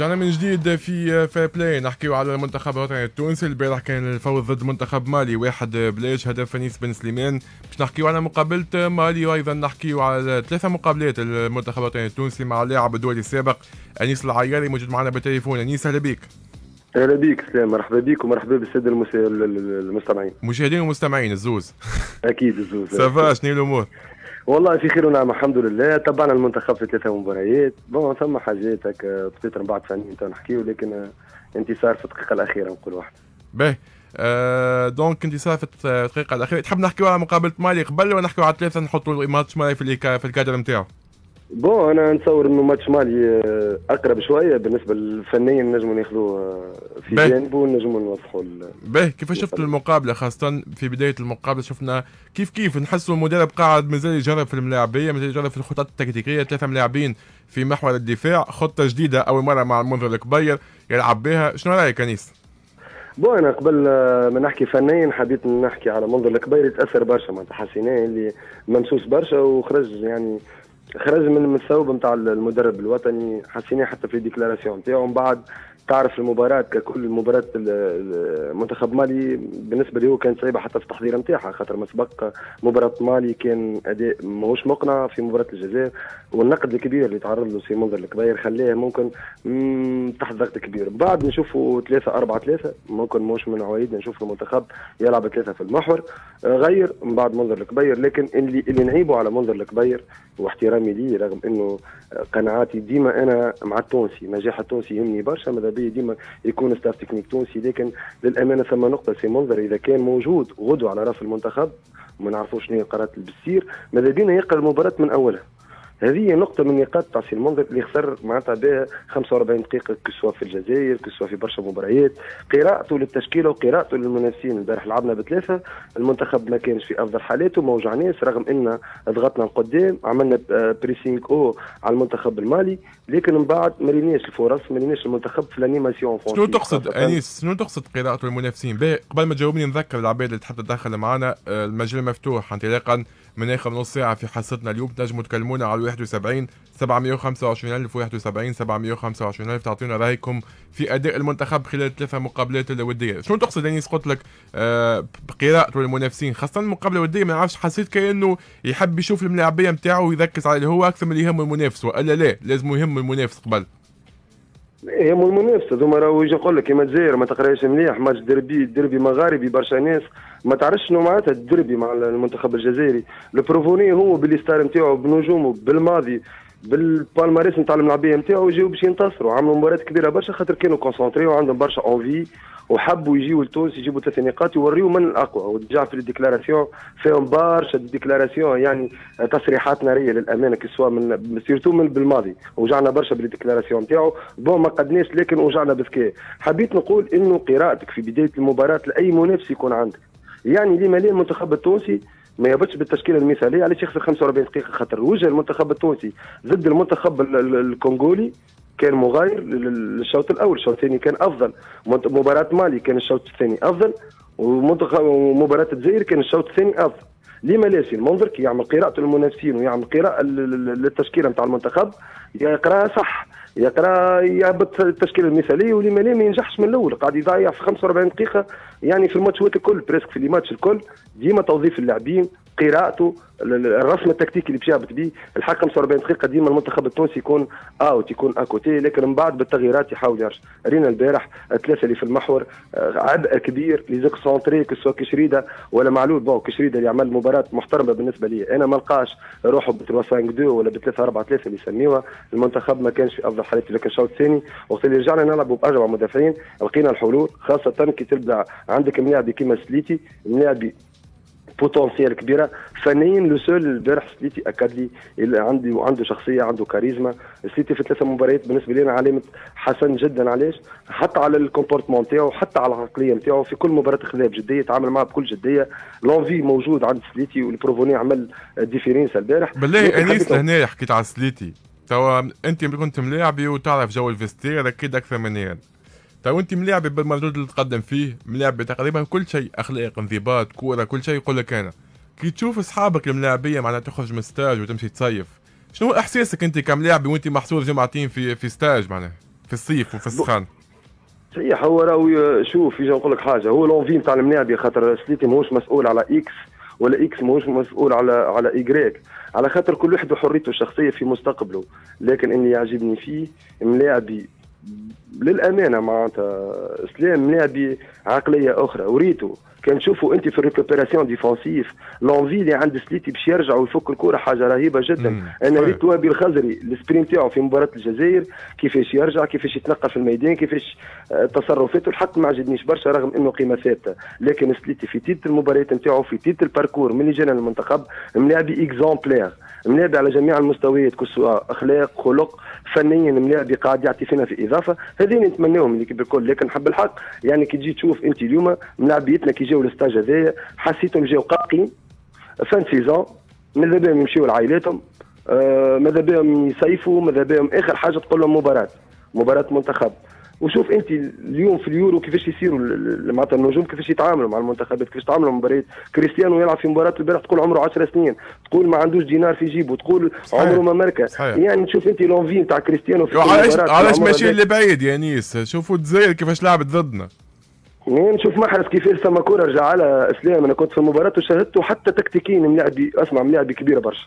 رجعنا من جديد في في بلاي نحكيو على المنتخب الوطني التونسي البارح كان الفوز ضد منتخب مالي. واحد بلاش هدف فنيس بن سليمان. باش نحكيو على مقابلة مالي وأيضا نحكيو على ثلاثة مقابلات المنتخب الوطني التونسي مع اللاعب الدولي السابق أنيس العياري موجود معنا بالتليفون. أنيس أهلا بك أهلا بك سلام. مرحبا بك ومرحبا بالسادة المستمعين. مشاهدين ومستمعين الزوز. أكيد الزوز. ça va شنو الأمور؟ والله في خير ونعم الحمد لله. تبعنا المنتخب في ثلاثة مباريات. bon ثم حاجات هكا peut-être بعد ثانيين نحكيو لكن انتصار في الدقيقة الأخيرة نقول واحد. باهي آه donc انتصار في الدقيقة الأخيرة. تحب نحكيو على مقابلة مالي قبل ولا نحكيو على ثلاثة نحطوا ماتش مالي في الكادر نتاعو؟ bon أنا نتصور إنه ماتش مالي آه، أقرب شوية بالنسبة للفنيا نجموا ناخذوه آه، في جانبه ونجموا نوضحوا باهي كيف شفت المقابلة خاصة؟ في بداية المقابلة شفنا كيف كيف نحسوا المدرب قاعد مازال يجرب في الملاعبية مازال يجرب في الخطط التكتيكية. ثلاثة ملاعبين في محور الدفاع خطة جديدة أول مرة مع المنذر الكبير يلعب بها. شنو رأيك أنيس؟ bon أنا قبل آه، ما نحكي فنيا حبيت نحكي على منذر الكبير يتأثر برشا معناتها حسيناه اللي ممسوس برشا وخرج يعني خرج من الثوب نتاع المدرب الوطني حسيناه حتى في ال déclaration نتاعو من بعد تعرف المباراة ككل مباراة منتخب مالي بالنسبة لي هو كانت صعيبة حتى في التحضير نتاعها خاطر ما سبق مباراة مالي كان أداء ماهوش مقنع في مباراة الجزائر والنقد الكبير اللي تعرض له سي منذر الكبير خلاه ممكن تحت ضغط كبير. بعد نشوفوا ثلاثة أربعة ثلاثة ممكن مش من عوايد نشوف المنتخب يلعب ثلاثة في المحور غير من بعد منذر الكبير لكن اللي اللي نعيبه على منذر الكبير واحترامي ليه رغم إنه قناعاتي ديما أنا مع التونسي نجاح التونسي يهمني برشا ماذا بيا ديما يكون staff technique تونسي لكن للأمانة ثم نقطة سي منذر إذا كان موجود غدوة على رأس المنتخب ما نعرفوش شنو قرارات البسير ماذا بينا يقرا المباراة من أولها؟ هذه نقطة من نقاط تاع سي المنذر اللي خسر معناتها بها 45 دقيقة كسوا في الجزائر كسوا في برشا مباريات. قراءته للتشكيلة وقراءته للمنافسين. البارح لعبنا بثلاثة المنتخب ما كانش في أفضل حالاته ما وجعناش رغم أن ضغطنا القدام عملنا pressing haut على المنتخب المالي لكن من بعد ما ريناش الفرص ما ريناش المنتخب في ال animation شنو تقصد؟ أنيس شنو تقصد قراءته للمنافسين؟ قبل ما تجاوبني نذكر العباد اللي تحب تدخل معنا آه، المجال مفتوح انطلاقا من آخر نص ساعة في حصتنا اليوم. تنجموا تكلمونا على 71 725000 71 725000 تعطينا رأيكم في أداء المنتخب خلال الثلاثه مقابلات الودية. شنو تقصد انيس قلت لك آه للمنافسين خاصة المقابلة الودية. ما نعرفش حسيت كأنه يحب يشوف الملاعبية نتاعو ويركز على اللي هو أكثر من اللي يهمه المنافس وإلا لا لازم يهم المنافس قبل. يهمه المنافس هذوما راهو يجي يقول لك كيما الجزائر ما تقراش مليح ماتش دربي دربي مغاربي برشا ناس. ما تعرفش شنو معناتها الدربي مع المنتخب الجزائري. ال preuve إني هو بال star نتاعو بنجومه بالماضي بال palmarès نتاع الملاعبيه نتاعو يجيو باش ينتصروا. عملوا مباراة كبيرة برشا خاطر كانوا concentrés وعندهم برشا envie وحبوا يجيو لتونس يجيبوا ثلاث نقاط يوريو من الأقوى. و déjà في ال déclaration فيهم برشا déclaration يعني تصريحات نارية للأمانة que ce soit من surtout من بلماضي. وجعنا برشا بال déclaration نتاعو. bon ما قدناش لكن وجعنا بذكاء. حبيت نقول إنه قراءتك في بداية المباراة لأي منافس يكون عندك. يعني لما لا المنتخب التونسي ما يهبطش بالتشكيلة المثالية. علاش يخسر 45 دقيقة؟ خاطر وجه المنتخب التونسي ضد المنتخب الكونغولي كان مغاير للشوط الأول. الشوط الثاني كان أفضل. مباراة مالي كان الشوط الثاني أفضل ومباراة الجزائر كان الشوط الثاني أفضل. لما لاش المنظر كي يعمل قراءة للمنافسين ويعمل قراءة للتشكيلة نتاع المنتخب يقرأ صح يقرأ يهبط التشكيلة المثالية ولما ما ينجحش من الأول قاعد يضيع في 45 دقيقة يعني في الماتشات الكل presque في الماتش الكل ديما توظيف اللاعبين قراءته الرسم التكتيكي اللي باش يهبط به الحق 45 دقيقة ديما المنتخب التونسي يكون out يكون à côté لكن من بعد بالتغييرات يحاول يرجع. رينا البارح الثلاثة اللي في المحور آه، عبء كبير les excentrés que ce soit كشريده ولا معلول. bon كشريده اللي عمل مباراة محترمة بالنسبة لي. أنا ما لقاش روحه ب 3 5 2 ولا ب 3 4 3 اللي يسميوها. المنتخب ما كانش في أفضل حالاته لكن الشوط الثاني وقت اللي رجعنا نلعبوا باربع مدافعين. لقينا الحلول خاصة كي تبدا عندك ملاعبي كيما سليتي ملاعبي potentiel كبيرة. فنيا le seul البارح سليتي أكد لي عنده عنده شخصية عنده كاريزما. سليتي في ثلاثة مباريات بالنسبة لنا علامة حسن جدا. علاش؟ حتى على ال comportement نتاعو حتى على العقلية نتاعو في كل مباراة خذاها بجديه تعامل معها بكل جدية. l'envie موجود عند سليتي وال preuve إني عمل différence البارح بالله أنيس لهنا حكيت على سليتي توا أنت كنت ملاعبي وتعرف جو ال vestiaire أكيد أكثر مني تو انت ملاعب بالمردود اللي تقدم فيه ملاعب تقريبا كل شيء أخلاق انضباط كورة كل شيء يقول لك أنا. كي تشوف أصحابك الملاعبية معناها تخرج من stage وتمشي تصيف. شنو إحساسك أنت كملاعب وأنت محصور جمعتين في في stage معناها في الصيف وفي السخان؟ صحيح هو راهو شوف يجي نقول لك حاجة هو l'envie نتاع الملاعبي خاطر سليتي ماهوش مسؤول على X ولا X ماهوش مسؤول على على ايكغيك على خاطر كل واحد وحريته الشخصية في مستقبله لكن اللي يعجبني فيه ملاعبي للأمانة معناتها إسلام ملاعبي عقلية أخرى. وريتو كان تشوفوا أنت في ال récupération défensive l'envie اللي عند سليتي باش يرجع ويفك الكرة حاجة رهيبة جدا. أنا ريت وهبي الخزري ال sprint تاعو في مباراة الجزائر كيفاش يرجع كيفاش يتنقل في الميدان كيفاش آه، تصرفاته. الحق ما عجبنيش برشا رغم إنه قيمة ثابتة. لكن سليتي في toutes المباريات نتاعو في tout ال parcours من اللي جانا المنتخب ملاعبي exemplaire ملاعبي على جميع المستويات que ce soit أخلاق خلق فنيا ملاعبي قاعد يعطي فينا في إضافة. هذين نتمناهم اللي بالكل لكن نحب الحق. يعني كي تجي تشوف أنت اليوم ملاعبيتنا كي جاو ال stage هذايا حسيتهم جاو قاقين. fin saison ماذا بهم يمشيو لعائلاتهم؟ آه ماذا بهم يصيفوا؟ ماذا بهم؟ آخر حاجة تقول لهم مباراة. مباراة منتخب. وشوف انت اليوم في اليورو كيفاش يصيروا معناتها النجوم كيفاش يتعاملوا مع المنتخبات كيفاش يتعاملوا مباريات. كريستيانو يلعب في مباراة البارح تقول عمره 10 سنين تقول ما عندوش دينار في جيبه تقول صحيح. عمره ما ماركة. يعني تشوف انت لونفي نتاع كريستيانو في علاش علاش ماشيين لبعيد يا نيس؟ شوفوا الجزائر كيفاش لعبت ضدنا. نشوف محرز كيفاش ثم كورة؟ رجع على إسلام. أنا كنت في المباراة وشاهدته حتى تكتيكيا ملاعبي أسمع ملاعبي كبيره برشا.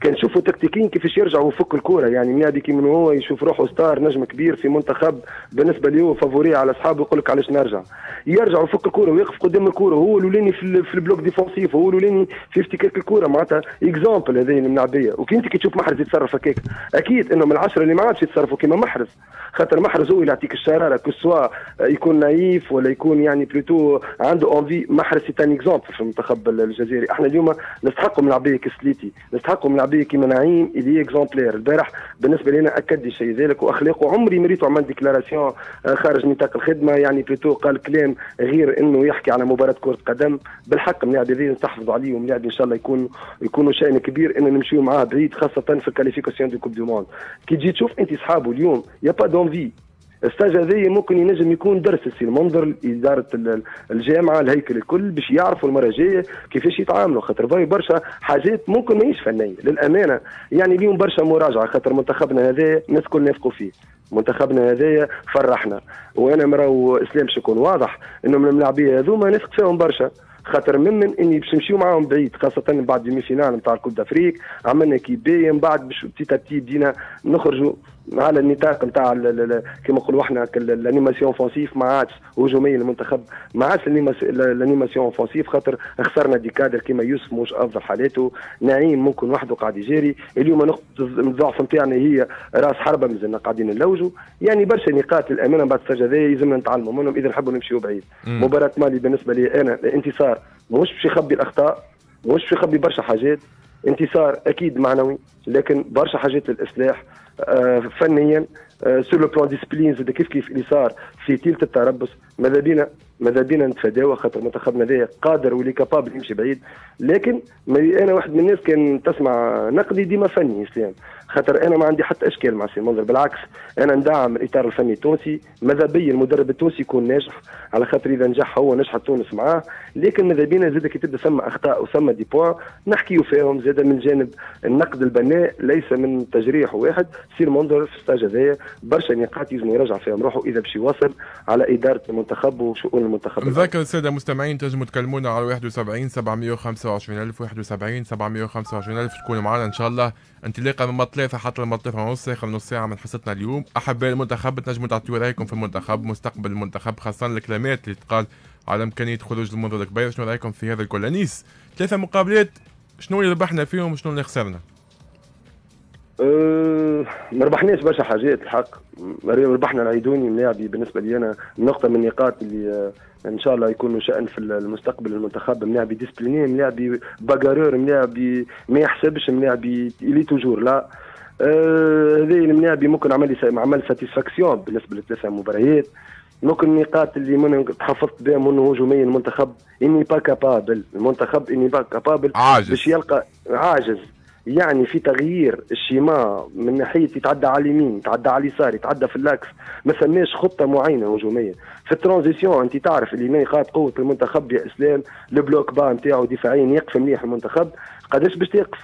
كان نشوفوا تكتيكيا كيفاش يرجع ويفك الكورة. يعني ملاعبي كي من هو يشوف روحه star نجم كبير في منتخب. بالنسبة ليه favori على أصحابه يقول لك علاش نرجع؟ يرجع ويفك الكورة ويقف قدام الكورة. هو الأولاني في, في ال bloc défensif. هو الأولاني في افتكاك الكورة. معناتها exemple هذه الملاعبيه وكي أنت كي تشوف محرز يتصرف هكاك أكيد انه من العشرة اللي ما عادش يتصرفوا كيما محرز. خاطر محرز هو اللي يعطيك الشرارة. que ce soit يكون نايف ولا يكون يعني plutôt عنده envie محرز c'est un exemple في المنتخب الجزائري إحنا اليوم نستحقوا ملاعبية كسليتي. نستحقوا ملاعبية كيما نعيم. اللي exemplaire البارح بالنسبة لنا أكد شيء ذلك وأخلاقه. عمري ما ريتو عمل déclaration آه، خارج نطاق الخدمة. يعني plutôt قال كلام غير إنه يحكي على مباراة كرة قدم. بالحق من هذه نحافظوا عليه ومن إن شاء الله يكون يكونوا شيء كبير ان نمشيو معاه بعيد خاصة في ال qualification de coupe du monde كي تجي تشوف أنت صحابه اليوم y a pas d'envie ال stage هذايا ممكن ينجم يكون درس السي المنذر إدارة الجامعة الهيكل الكل باش يعرفوا المره الجايه كيفاش يتعاملوا خاطر فاي برشا حاجات ممكن ماهيش فنيه للأمانة يعني اليوم برشا مراجعة خاطر منتخبنا هذا الناس الكل نافقوا فيه. منتخبنا هذايا فرحنا. وأنا مراو اسلام باش يكون واضح إنه من الملاعبية هذوما نثق فيهم برشا. خاطر من إني باش نمشيو معاهم بعيد خاصة بعد ديمي فينال نتاع الكوب دافريك عملنا كيبي من بعد باش تي بدينا نخرجوا. على النطاق نتاع كما نقولوا إحنا l'animation offensive ما عادش هجوميا المنتخب ما عادش l'animation offensive خاطر خسرنا des cadres كيما يوسف مش أفضل حالاته نعيم ممكن وحده قاعد يجاري اليوم نقطه الضعف نتاعنا هي راس حربة مازلنا قاعدين نلوجوا يعني برشا نقاط للأمانة بعد السجه هذه يلزمنا نتعلموا منهم إذا نحبوا نمشيو بعيد. مباراة مالي بالنسبة لي أنا انتصار. مش باش يخبي الأخطاء مش باش يخبي برشا حاجات. انتصار أكيد معنوي لكن برشا حاجات للإصلاح. آه، فنيا sur le plan discipline زاد كيف كيف اللي صار في طيلة التربص. ماذا بينا؟ ماذا بينا نتفاداو؟ خاطر منتخبنا هذايا قادر و il est capable يمشي بعيد. لكن أنا واحد من الناس كان تسمع نقدي ديما فني اسلام خاطر أنا ما عندي حتى إشكال مع سي المنذر. بالعكس أنا ندعم الإطار الفني التونسي. ماذا بيا المدرب التونسي يكون ناجح؟ على خاطر إذا نجح هو نجحت تونس معاه. لكن ماذا بينا زاد كي تبدأ ثم أخطاء وثم des points نحكيو فيهم زاد من جانب النقد البناء ليس من تجريح واحد. سير منظر في الستاج هذايا برشا نقاط يلزم يرجع فيهم روحه إذا باش يواصل على إدارة المنتخب وشؤون المنتخب. نذكر السادة المستمعين تنجموا تكلمونا على 71 725 71 725 ألف تكونوا معنا إن شاء الله. انطلاقا من ثلاثة حتى ثلاثة ونص اخر نص ساعة من حصتنا اليوم. احباء المنتخب تنجموا تعطيوا رأيكم في المنتخب مستقبل المنتخب خاصة الكلمات اللي تقال على إمكانية خروج المنذر الكبير. شنو رأيكم في هذا الكل؟ أنيس ثلاثة مقابلات شنو اللي ربحنا فيهم وشنو اللي خسرنا؟ أه ما ربحناش برشا حاجات الحق. ربحنا العيدوني ملاعبي بالنسبة لي أنا نقطه من النقاط اللي آه، إن شاء الله يكونوا شأن في المستقبل المنتخب. ملاعبي discipliné ملاعبي bagarreur ملاعبي ما يحسبش ملاعبي الي toujours là. آه، هذه أه الملاعبي ممكن عمل عمل satisfaction بالنسبة للثلاثه مباريات. ممكن النقاط اللي من تحفظت بها من هجوميا المنتخب. il n'est pas capable المنتخب il n'est pas capable عاجز. باش يلقى عاجز. يعني في تغيير ال schéma من ناحية يتعدى على اليمين يتعدى على اليسار يتعدى في l'axe ما ثماش خطة معينة هجومية. في ال transition أنت تعرف اللي نقاط قوة المنتخب يا اسلام ال bloc bas نتاعو دفاعيا يقف مليح المنتخب. قداش باش تيقف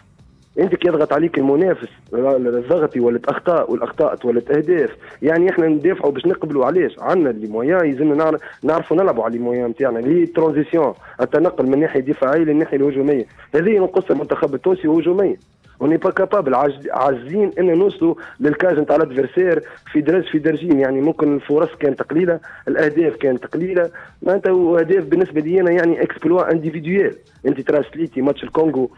انت يضغط عليك المنافس الضغط يولد أخطاء والأخطاء تولد أهداف. يعني إحنا ندافعوا باش نقبلوا علاش؟ عندنا لي مويان يلزمنا نعرفوا نلعبوا على لي مويان نتاعنا لي ترانزيسيون التنقل من الناحيه الدفاعيه للناحية الهجومية. هذه نقص المنتخب التونسي هجوميا وني با كابابل. عاجزين ان نوصلوا للكاج نتاع الأدفيرسير في درج في درجين. يعني ممكن الفرص كانت قليلة الأهداف كانت قليلة. معناتها أهداف بالنسبة لي أنا يعني اكسبلوا انديفيديوال أنت تراسليتي ماتش الكونغو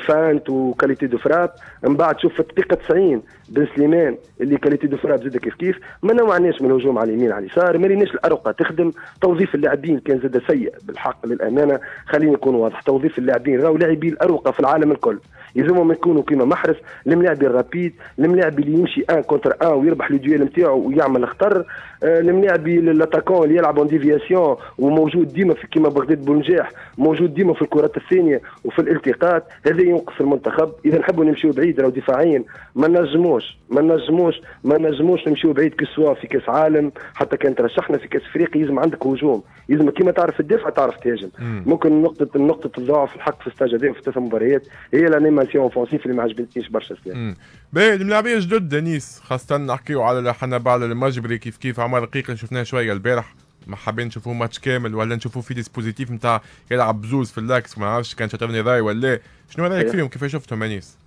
فانت وكاليتي دو فراب. من بعد تشوف في الدقيقة 90 بن سليمان اللي qualité de frappe زاد كيف كيف. ما نوعناش من الهجوم على اليمين على اليسار. ما ريناش الأروقة تخدم. توظيف اللاعبين كان زاد سيء بالحق للأمانة. خليني نكون واضح. توظيف اللاعبين راهو لاعبي الأروقة في العالم الكل. يلزمهم يكونوا كيما محرز الملاعبي ال rapide الملاعبي اللي يمشي un contre un ويربح le duel نتاعو ويعمل خطر الملاعبي ال attaquant اللي يلعب en déviation وموجود ديما في كيما بغداد بونجاح موجود ديما في الكرات الثانية وفي الالتقاط هذا ينقص المنتخب. إذا نحبوا نمشيو بعيد راهو دفاعيا ما نجموش ما نجموش ما نجموش نمشيو بعيد que ce soit في كاس عالم. حتى كان ترشحنا في كاس افريقيا يلزم عندك هجوم. يلزم كيما تعرف تدافع تعرف تهاجم. ممكن نقطه نقطة الضعف الحق في هذا في ثلاث مباريات هي l'animation offensive اللي ما عجبتنيش برشا سلام باهي الملاعبية جدد أنيس خاصة نحكيو على حنبعل المجبري كيف كيف عمر رقيق اللي شفناه شوية البارح. ما حابين نشوفوه ماتش كامل ولا نشوفوه في dispositif نتاع يلعب بزوز في l'axe ما نعرفش كان شاطرني راي ولا شنو رأيك فيهم؟ كيف شفتهم انيس؟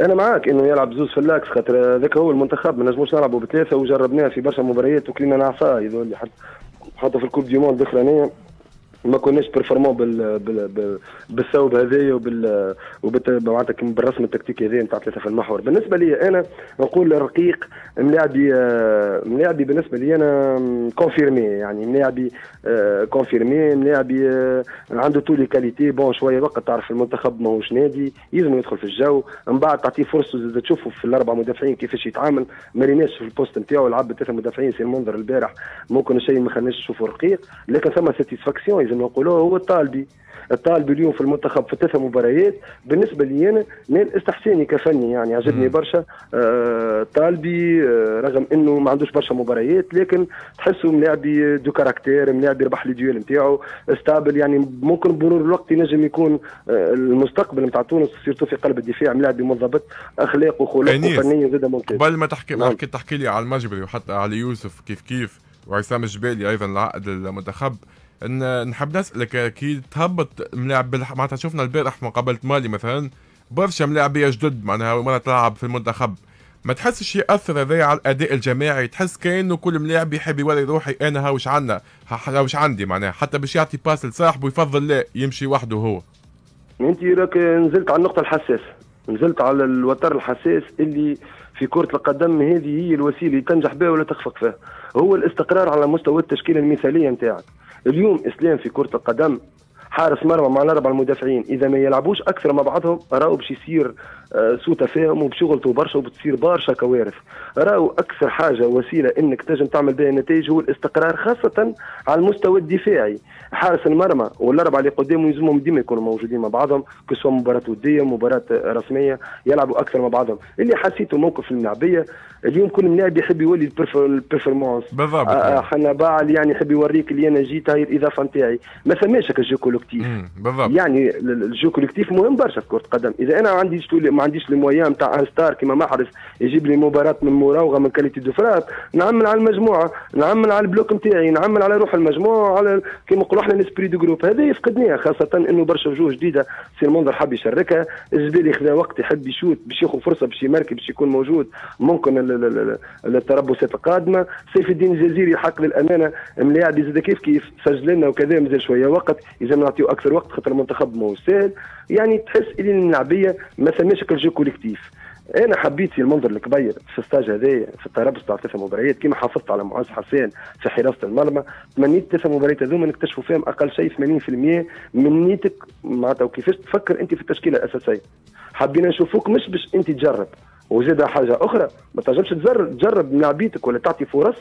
أنا معاك إنه يلعب زوز في l'axe خاطر ذاك هو المنتخب ما نجموش نلعبوا بثلاثة وجربناه في برشا مباريات وكلينا نعصاه حتى حتى في ال coupe du monde الأخرانية. ما كناش performants بال بال بالثوب هذايا وبال معناتها بالرسم التكتيكي هذايا نتاع ثلاثة في المحور. بالنسبة لي أنا نقول رقيق ملاعبي ملاعبي بالنسبة لي أنا confirmé يعني ملاعبي كونفيرمي ملاعبي عنده toutes les qualités بون شوية وقت تعرف المنتخب ماهوش نادي يلزم يدخل في الجو. من بعد تعطيه فرصة زاد تشوفوا في الأربع مدافعين كيفاش يتعامل. ما ريناش في ال poste نتاعو لعب ثلاثة مدافعين سي المنذر البارح ممكن الشيء ما خلناش نشوفوا رقيق. لكن ثم satisfaction لازم نقولوه هو الطالبي. الطالبي اليوم في المنتخب في ثلاث مباريات بالنسبة لي أنا نال استحساني كفني يعني عجبني برشا. آه طالبي آه رغم إنه ما عندوش برشا مباريات لكن تحسه ملاعبي de caractère ملاعبي ربح les duels نتاعو stable يعني ممكن بمرور الوقت ينجم يكون آه المستقبل نتاع تونس surtout في قلب الدفاع ملاعبي منضبط أخلاق وخلق وفنيا زاد ممتاز قبل ما تحكي نعم. تحكي لي على المجبري وحتى على يوسف كيف كيف وعصام الجبالي أيضا العقد المنتخب نحب نسالك كي تهبط ملاعب معناتها شفنا البارح مقابله مالي مثلا برشا ملاعبيه جدد معناها مره تلعب في المنتخب. ما تحسش ياثر هذا على الأداء الجماعي؟ تحس كأنه كل ملاعب يحب يوري روحي أنا ها وش عندنا ها وش عندي معناها حتى باش يعطي باس لصاحبه يفضل لا يمشي وحده هو. أنت راك نزلت على النقطة الحساسة نزلت على الوتر الحساس اللي في كرة القدم هذه هي الوسيلة تنجح بها ولا تخفق فيها. هو الاستقرار على مستوى التشكيلة المثالية نتاعك. اليوم اسلام في كرة القدم حارس مرمى مع الاربع المدافعين. إذا ما يلعبوش أكثر مع بعضهم راهو باش يصير آه، سوء تفاهم وبشغلته برشا وبتصير برشا كوارث. راهو أكثر حاجة وسيلة إنك تنجم تعمل بها نتائج هو الاستقرار خاصة على المستوى الدفاعي. حارس المرمى والأربعة اللي قدامه يلزمهم ديما يكونوا موجودين مع بعضهم كسوا مباراة ودية مباراة رسمية يلعبوا أكثر مع بعضهم. اللي حسيته موقف الملاعبية اليوم كل ملاعب يحب يولي البرفورمانس بالضبط. آه حنبعل يعني يحب يوريك اللي أنا جيت هاي الإضافة نتاعي. ما ثماش هكا jeu collectif بالضبط. يعني ال jeu collectif مهم برشا في كرة القدم. إذا أنا ما عنديش ما عنديش ال moyen نتاع une star كيما محرز يجيب لي مباراة من مراوغه من qualité de frappe نعمل على المجموعة نعمل على ال bloc نتاعي نعمل على روح المجموعة على كيما نقولوا إحنا l'esprit de groupe. هذا يفقدناه خاصة إنه برشا وجوه جديدة سي المنذر حاب يشاركها. الجبالي خذا وقت يحب يشوت باش ياخذ فرصة باش يماركي باش يكون موجود. ممكن التربصات القادمة. سيف الدين الجزيري حق للأمانة ملاعب زاد كيف كيف سجل لنا وكذا مازال شوية وقت. لازم نعطيو أكثر وقت خاطر المنتخب ماهو سهل يعني تحس اللي اللاعبيه ما ثماش jeu collectif. أنا حبيت في المنذر الكبير في ال stage هذايا في التربص تاع ثلاث مباريات كما حافظت على معز حسن في حراسة المرمى. تمنيت ثلاث مباريات هذوما نكتشفوا فيهم أقل شيء 80% من نيتك. معناتها وكيفاش تفكر أنت في التشكيلة الأساسية؟ حبينا نشوفوك مش باش أنت تجرب. وزاد حاجة أخرى ما تنجمش تجرب تجرب لاعبيتك ولا تعطي فرص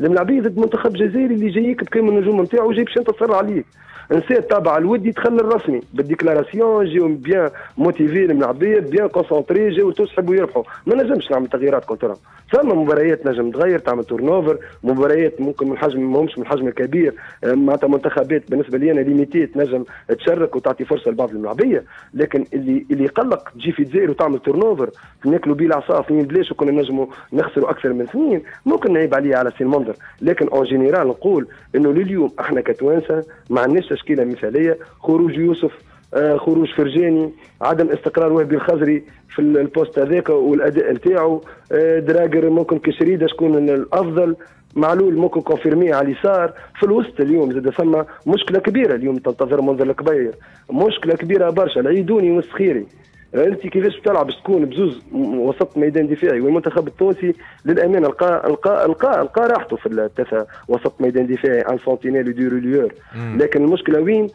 الملاعبيه ضد منتخب جزائري اللي جايك بكامل النجوم نتاعو جاي باش ينتصر عليك. نسيت تابع الودي دخل الرسمي. بال déclaration جاو bien motivés الملاعبيه bien concentrés جاو تسحبوا يربحوا ما نجمش نعمل تغييرات contre. ثم مباريات نجم تغير تعمل turnover مباريات ممكن من حجم ماهمش من الحجم الكبير معناتها منتخبات بالنسبة لي أنا limité تنجم تشارك وتعطي فرصة لبعض الملاعبية. لكن اللي اللي يقلق تجي في الجزائر وتعمل turnover ناكلوا بيه العصا اثنين بلاش وكنا نجموا نخسروا أكثر من اثنين ممكن نعيب عليه على سي المنذر لكن en général نقول إنه لليوم إحنا كتوانسة ما عندناش تشكيلة مثالية خروج يوسف آه خروج فرجاني عدم استقرار وهبي الخزري في ال poste هذاك والأداء نتاعو. آه دراجر ممكن كشريدة شكون الأفضل. معلول ممكن confirmé على اليسار. في الوسط اليوم زاد ثم مشكلة كبيرة اليوم تنتظر منذر الكبير. مشكلة كبيرة برشا العيدوني والسخيري. انت كيفاش بتلعب باش تكون بزوز وسط ميدان دفاعي والمنتخب التونسي للامانه لقى لقى لقى لقى راحته في التسع وسط ميدان دفاعي un sentinelle deux relayeurs. لكن المشكلة وين؟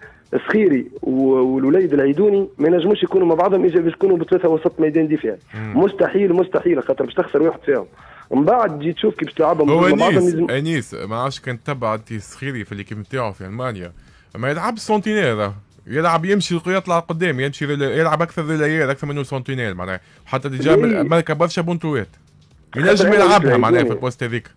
سخيري والوليد العيدوني ما ينجموش يكونوا مع بعضهم إذا باش يكونوا بثلاثة وسط ميدان دفاعي. مستحيل مستحيل خاطر باش تخسر واحد فيهم. من بعد تجي تشوف كيف تلعبهم. هو أنيس أنيس ما عادش كان تبع انت سخيري في ال l'équipe نتاعو في ألمانيا. ما يلعب sentinelle يلعب يمشي يطلع قدام يمشي يلعب أكثر relayeur أكثر منه sentinelle معناها. حتى déjà marqua برشا بونتوات ينجم يلعبها معناها في ال poste هذيك.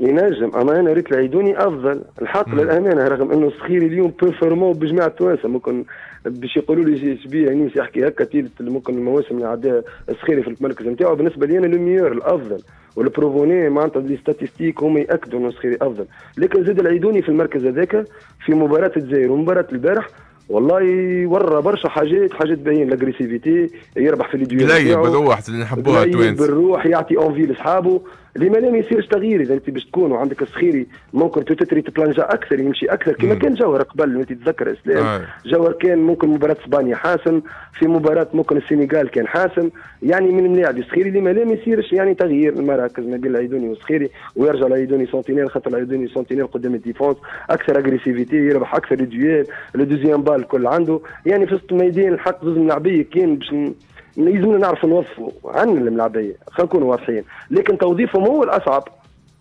ينجم أما أنا ريت العيدوني أفضل. الحق للأمانة رغم إنه سخيري اليوم performant بجماعة التوانسه ممكن باش يقولوا لي شبيه يعني يحكي هكا ممكن المواسم اللي عداها سخيري في المركز نتاعو. بالنسبة لي أنا le meilleur الأفضل. وال preuve معناتها les statistiques هما يأكدوا إنه سخيري أفضل. لكن زاد العيدوني في المركز هذاك في مباراة الجزائر ومباراة البارح. والله ورى برشا حاجات حاجات باين ال agressivité يربح في الديوان قليل بالروح اللي نحبوها التوانسة. بالروح يعطي envie لأصحابه. لما لا ما يصيرش تغيير إذا أنت باش تكون وعندك السخيري ممكن تتري تبلانجا أكثر يمشي أكثر. كما كان جوهر قبل أنت تتذكر إسلام. آه. جوهر كان ممكن مباراة إسبانيا حاسم في مباراة ممكن السنغال كان حاسم. يعني من الملاعب السخيري لما لا ما يصيرش يعني تغيير. المراكز ما بين العيدوني والسخيري ويرجع العيدوني sentinelle خاطر العيدوني sentinelle قدام ال défense. أكثر agressivité يربح أكثر ال duels le deuxième balle الكل عنده. يعني في وسط الميدان الحق زوز ملاعبية كان باش يلزمنا نعرف نوظفوا عن الملاعبيه خلينا نكونوا واضحين. لكن توظيفهم هو الأصعب.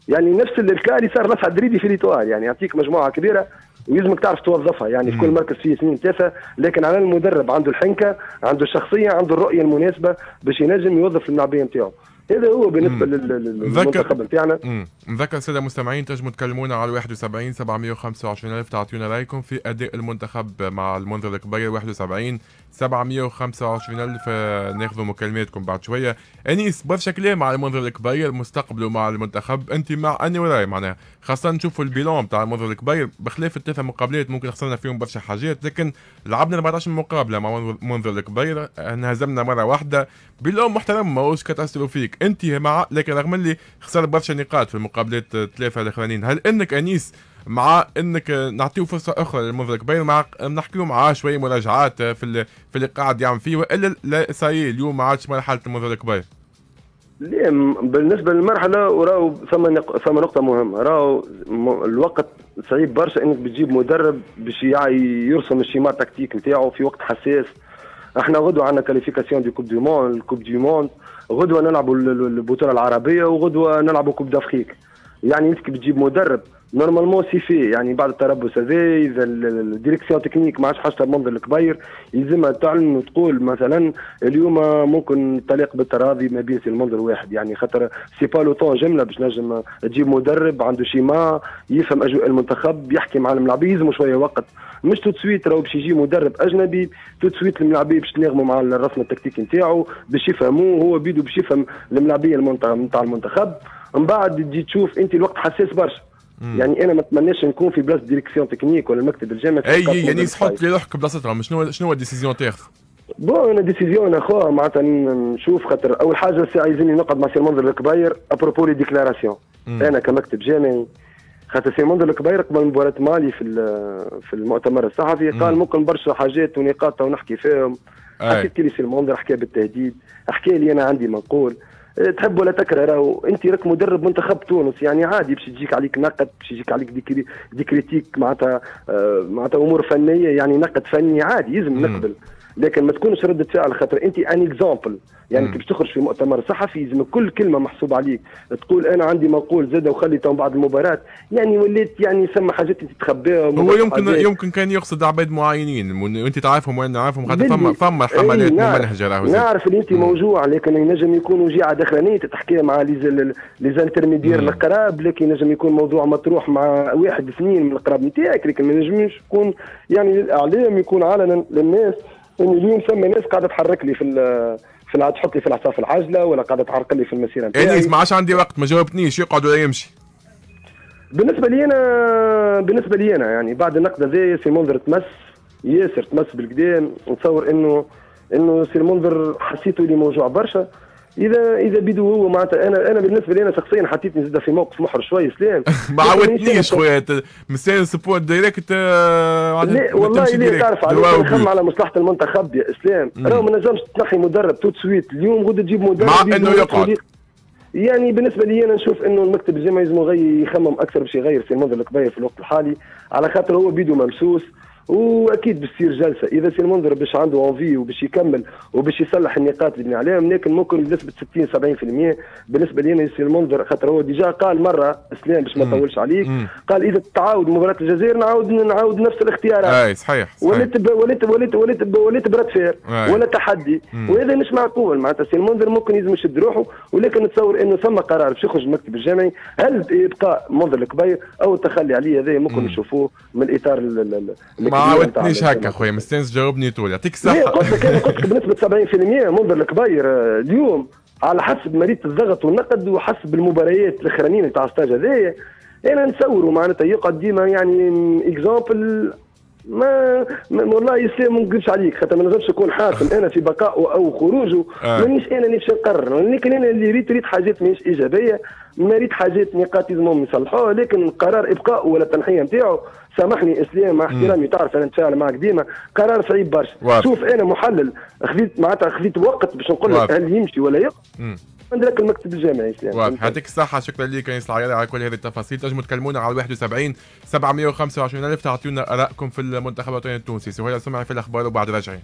يعني نفس ال cas اللي صار مع أسعد دريدي في ليتوال يعني يعطيك مجموعة كبيرة ويلزمك تعرف توظفها. يعني في كل مركز فيه سنين ثلاثة. لكن على المدرب عنده الحنكة عنده الشخصية عنده الرؤية المناسبة باش ينجم يوظف الملاعبيه نتاعو. هذا هو بالنسبة للمنتخب نتاعنا نذكر الساده المستمعين تنجموا تكلمونا على 71 725 ألف. تعطيونا رأيكم في أداء المنتخب مع المنذر الكبير 71 725 ألف. ناخذوا مكالماتكم بعد شوية. أنيس برشا كلام على المنذر الكبير مستقبله مع المنتخب أنت مع أني وراي معناها؟ خاصة نشوفوا البيلون تاع المنذر الكبير بخلاف الثلاثة مقابلات ممكن خسرنا فيهم برشا حاجات لكن لعبنا 14 مقابلة مع المنذر الكبير انهزمنا مرة واحدة. bilan محترم ماهوش catastrophique انت مع لكن رغم اللي خسر برشا نقاط في المقابلات الثلاثه الأخرانيين هل إنك أنيس مع إنك نعطيه فرصة أخرى للمنذر الكبير مع نحكيو معاه شوية مراجعات في في اللي قاعد يعمل فيه وإلا لا ساي اليوم ما عادش مرحلة المنذر الكبير؟ بالنسبة للمرحلة وراو ثم ثم نقطة مهمة. راهو الوقت صعيب برشا إنك بتجيب مدرب باش يرسم ال schéma tactique نتاعو في وقت حساس. إحنا غدوة عندنا qualification de Coupe du monde ال Coupe du monde غدوة نلعبوا البطولة العربية وغدوة نلعبوا Coupe d'Afrique يعني أنت بتجيب مدرب normalement سي في يعني بعد التربص هذا اذا ال direction technique ما عادش حاجة المنذر الكبير يلزمها تعلن وتقول مثلا اليوم ممكن تليق بالتراضي ما بين المنذر واحد يعني خاطر c'est pas le temps جمله باش نجم تجيب مدرب عنده schéma يفهم اجواء المنتخب يحكي مع الملاعبيه يلزموا شوية وقت مش tout de suite راهو باش يجي مدرب اجنبي tout de suite الملاعبيه باش تناغموا مع الرسم التكتيكي نتاعو باش يفهموه هو بيدو باش يفهم الملاعبيه نتاع المنتخب من بعد تجي تشوف انت الوقت حساس برشا يعني أنا ما أتمناش نكون في بلاصة direction technique ولا المكتب الجامعي أي يعني تحط لي روحك بلاصتهم شنو شنو ال décision تاخذ؟ bon أنا décision أخويا معناتها نشوف خاطر أول حاجة عايزيني نقعد مع سي المنذر الكبير à propos les déclarations. أنا كمكتب جامعي. خاطر سي المنذر الكبير قبل مباراة مالي في في المؤتمر الصحفي قال ممكن برشا حاجات ونقاط ونحكي فيهم. حكيت لي سي المنذر حكى بالتهديد. حكى لي أنا عندي منقول. تحب ولا تكره راهو. أنت راك مدرب منتخب تونس يعني عادي باش يجيك عليك نقد باش يجيك عليك des, des critiques معناتها آه، معناتها أمور فنية يعني نقد فني عادي يلزم نقبل. لكن ما تكونش ردة فعل خاطر انت un exemple. يعني كي تخرج في مؤتمر صحفي لازم كل كلمة محسوب عليك. تقول أنا عندي مقول زاد وخلي تو بعد المباراه يعني وليت يعني ثم حاجات انت تخبيها هو يمكن حاجات. يمكن كان يقصد عباد معينين وانت تعرفهم وأنا نعرفهم؟ خاطر فما فما حملات ممنهجه راهو نعرف اللي انت موجوع لكن ينجم يكون وجيعة داخلانيه تحكيها مع les intermédiaires القراب لكن ينجم يكون موضوع مطروح مع واحد اثنين من القراب نتاعك لكن ما ينجمش يكون يعني الإعلام يكون علنا للناس. انه اليوم ثم ناس قاعدة تحرك لي في في تحط لي في العصا في العجله ولا قاعدة تعرق لي في المسيرة نتاعي. انيس ما عادش عندي وقت ما جاوبتنيش يقعد ولا يمشي. بالنسبة لي أنا بالنسبة لي أنا يعني بعد النقد هذا سي منذر تمس ياسر تمس بالقدام نتصور انه إنه سي المنذر حسيته اللي موجوع برشا. اذا إذا بيدو هو معناتها أنا أنا بالنسبة لي أنا شخصيا حطيتني زاد في موقف محرج شوي سلام ما عودتنيش خويا مسان sport direct لا والله لا تعرف على نخمم على مصلحة المنتخب يا إسلام. راهو ما نجمش تنحي مدرب tout de suite اليوم غدا تجيب مدرب مع إنه يقعد. يعني بالنسبة لي أنا نشوف إنه المكتب الجامعي لازم يخمم أكثر باش يغير في المنذر الكبير في الوقت الحالي. على خاطر هو بيدو ممسوس. وأكيد جلسة. إذا سي المنذر باش عنده envie وباش يكمل وباش يصلح النقاط اللي بني عليهم لكن ممكن بنسبة 60 70% بالنسبة لي أنا سي المنذر خاطر هو déjà قال مرة اسلام باش ما نطولش عليك قال إذا تعاود مباراة الجزائر نعاود نعاود نفس الاختيارات. أي صحيح, صحيح. وليت وليت وليت وليت وليت bras de fer ولا تحدي. مم. وهذا مش معقول. معناتها سي المنذر ممكن يلزم يشد روحه ولكن نتصور إنه ثم قرار باش يخرج المكتب الجامعي. هل ابقاء منذر الكبير أو التخلي عليه هذا ممكن نشوفوه من الاطار ما عاودتنيش هكا خويا مستانس جاوبني طول يعطيك الصحة. قلت لك أنا قلت بنسبه 70% منذر الكبير آه، اليوم على حسب مريض الضغط والنقد وحسب المباريات الاخرانيين نتاع stage هذايا. أنا نصوروا معناتها يقعد ديما يعني exemple ما, ما والله يسلم ما نكذبش عليك خاطر ما نجمش نكون حاكم. أنا في بقائه أو خروجه آه. مانيش أنا اللي نقرر. لكن أنا اللي ريت ريت حاجات ماهيش إيجابية ما ريت حاجات نقاط لازمهم يصلحوها لكن قرار ابقائه ولا التنحيه نتاعو سامحني إسلام مع احترامي تعرف أنا نتفاعل معك ديما. قرار صعيب برشا. شوف أنا محلل خذيت معناتها خذيت وقت باش نقول لك هل يمشي ولا يقف عندك المكتب الجامعي واضح. يعطيك الصحة شكرا لك انيس العيالي على كل هذه التفاصيل. تنجموا تكلمونا على 71 725 ألف. تعطيونا آرائكم في المنتخب الوطني التونسي. سهيل سمعي في الأخبار وبعد راجعين.